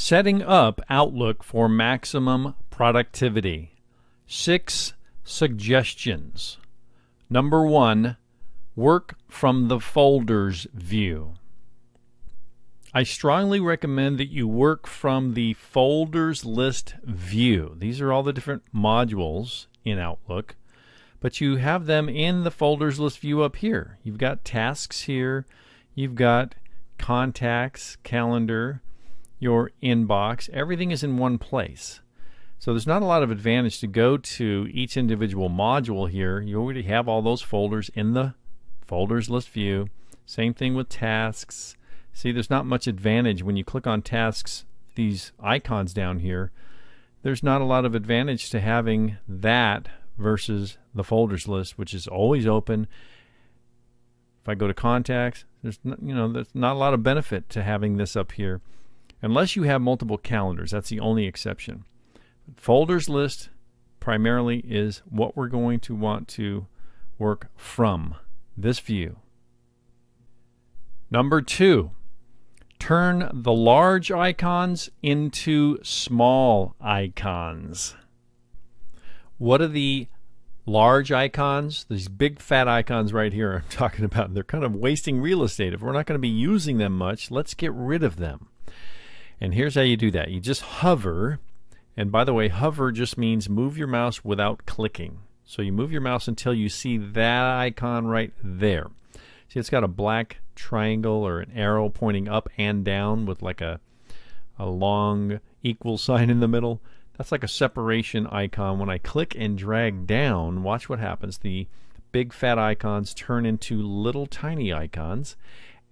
Setting up Outlook for maximum productivity. Six suggestions. Number one, work from the folders view. I strongly recommend that you work from the folders list view. These are all the different modules in Outlook, but you have them in the folders list view up here. You've got tasks here, you've got contacts, calendar, your inbox. Everything is in one place. So there's not a lot of advantage to go to each individual module here. You already have all those folders in the folders list view. Same thing with tasks See, there's not much advantage when you click on tasks, these icons down here. There's not a lot of advantage to having that versus the folders list, which is always open. If I go to contacts, there's not, you know there's not a lot of benefit to having this up here, unless you have multiple calendars. That's the only exception. Folders list primarily is what we're going to want to work from this view. Number two, turn the large icons into small icons. What are the large icons? These big fat icons right here I'm talking about. They're kind of wasting real estate. If we're not going to be using them much, let's get rid of them. And here's how you do that. You just hover. And by the way, hover just means move your mouse without clicking. So you move your mouse until you see that icon right there. See, it's got a black triangle or an arrow pointing up and down with like a, a long equal sign in the middle. That's like a separation icon. When I click and drag down, watch what happens. The big fat icons turn into little tiny icons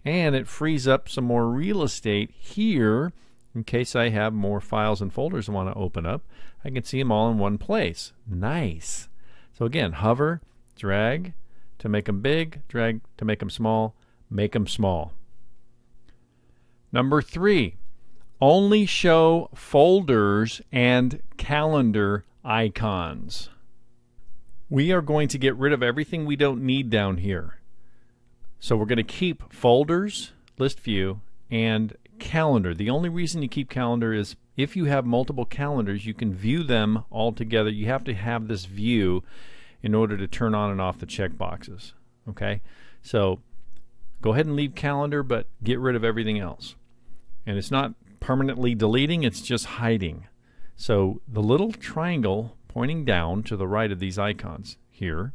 and it frees up some more real estate here in case I have more files and folders I want to open up. I can see them all in one place. Nice. So again, hover, drag to make them big, drag to make them small, make them small. Number three, only show folders and calendar icons. We are going to get rid of everything we don't need down here. So we're going to keep folders, list view, and calendar. The only reason you keep calendar is if you have multiple calendars, you can view them all together. You have to have this view in order to turn on and off the check boxes. Okay, so Go ahead and leave calendar, but get rid of everything else. And it's not permanently deleting, it's just hiding. So the little triangle pointing down to the right of these icons here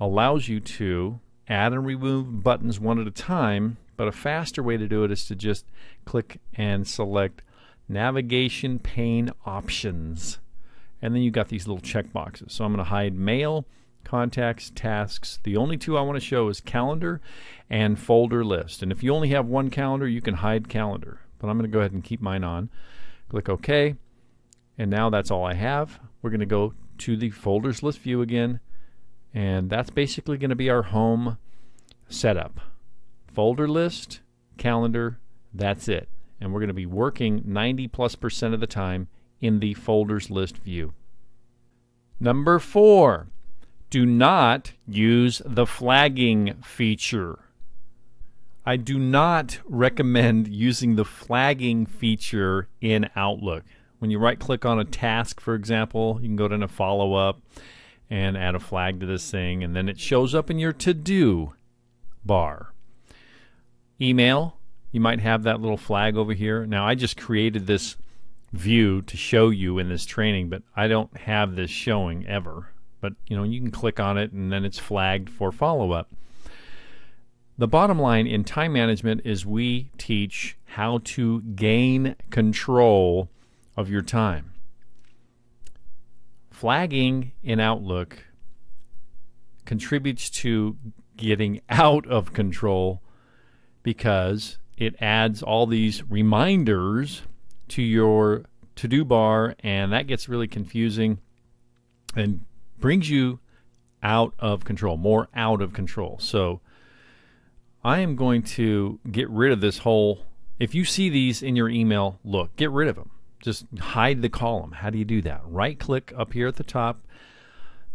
allows you to add and remove buttons one at a time, but a faster way to do it is to just click and select navigation pane options. And then you've got these little check boxes. So I'm going to hide mail contacts, tasks. The only two I want to show is calendar and folder list. And if you only have one calendar, you can hide calendar. But I'm going to go ahead and keep mine on. Click OK. And now that's all I have. We're going to go to the folders list view again. And that's basically going to be our home setup. Folder list, calendar, that's it. And we're going to be working 90 plus percent of the time in the folders list view. Number four, do not use the flagging feature. I do not recommend using the flagging feature in Outlook. When you right click on a task, for example, you can go to a follow up and add a flag to this thing, and then it shows up in your to do bar. Email, you might have that little flag over here. Now, I just created this view to show you in this training, but I don't have this showing ever but you know you can click on it and then it's flagged for follow-up. The bottom line in time management is we teach how to gain control of your time. Flagging in Outlook contributes to getting out of control because it adds all these reminders to your to do bar, and that gets really confusing and brings you out of control, more out of control. So I am going to get rid of this whole. If you see these in your email, look, get rid of them. Just hide the column. How do you do that? Right click up here at the top,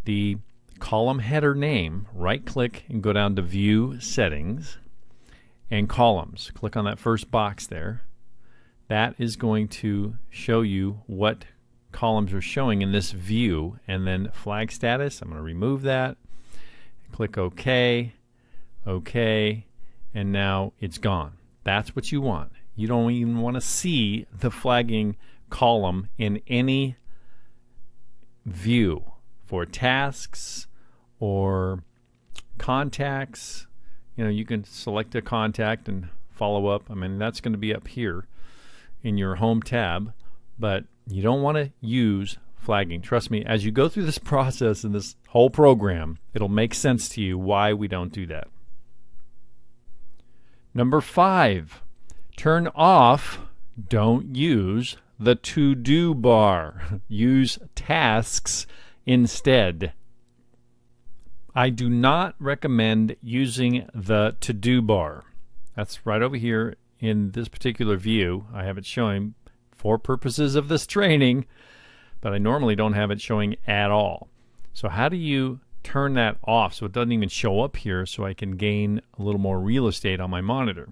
the column header name, right click and go down to View Settings and Columns. Click on that first box there. that is going to show you what columns are showing in this view. And then flag status, I'm going to remove that. Click OK, OK, and now it's gone. That's what you want. You don't even want to see the flagging column in any view for tasks or contacts. You know, you can select a contact and follow up. I mean, that's going to be up here in your home tab, but you don't want to use flagging. Trust me, as you go through this process in this whole program, it'll make sense to you why we don't do that. Number five, turn off, don't use the to do bar. use tasks instead. I do not recommend using the to do bar. That's right over here in this particular view. I have it showing for purposes of this training, but I normally don't have it showing at all. So how do you turn that off so it doesn't even show up here so I can gain a little more real estate on my monitor?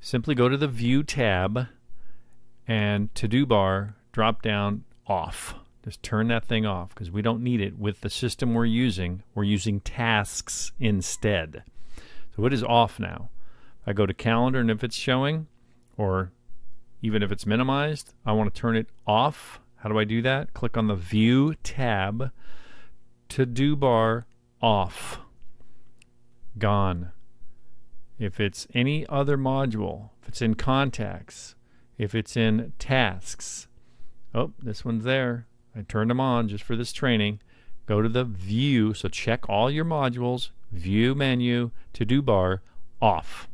Simply go to the View tab and To Do bar, drop down off. Just turn that thing off because we don't need it with the system we're using. We're using tasks instead. So it is off now. I go to calendar and if it's showing, or even if it's minimized, I want to turn it off. How do I do that? Click on the View tab, to do bar off. Gone. If it's any other module, if it's in contacts, if it's in tasks, oh, this one's there. I turned them on just for this training. Go to the view, so check all your modules, view menu, to do bar, off.